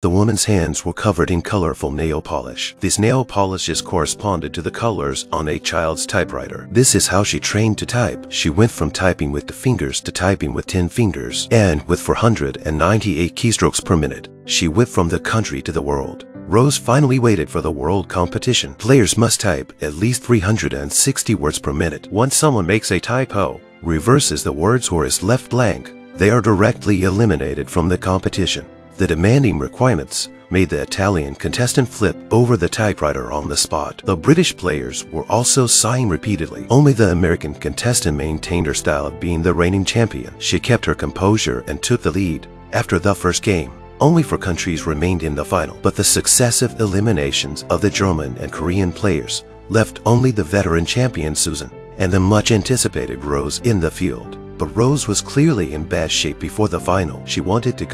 The woman's hands were covered in colorful nail polish. These nail polishes corresponded to the colors on a child's typewriter. This is how she trained to type. She went from typing with the fingers to typing with 10 fingers. And with 498 keystrokes per minute, she went from the country to the world. Rose finally waited for the world competition. Players must type at least 360 words per minute. Once someone makes a typo, reverses the words or is left blank, they are directly eliminated from the competition. The demanding requirements made the Italian contestant flip over the typewriter on the spot. The British players were also sighing repeatedly. Only the American contestant maintained her style of being the reigning champion. She kept her composure and took the lead after the first game. Only four countries remained in the final, but the successive eliminations of the German and Korean players left only the veteran champion Susan and the much anticipated Rose in the field. But Rose was clearly in bad shape before the final. She wanted to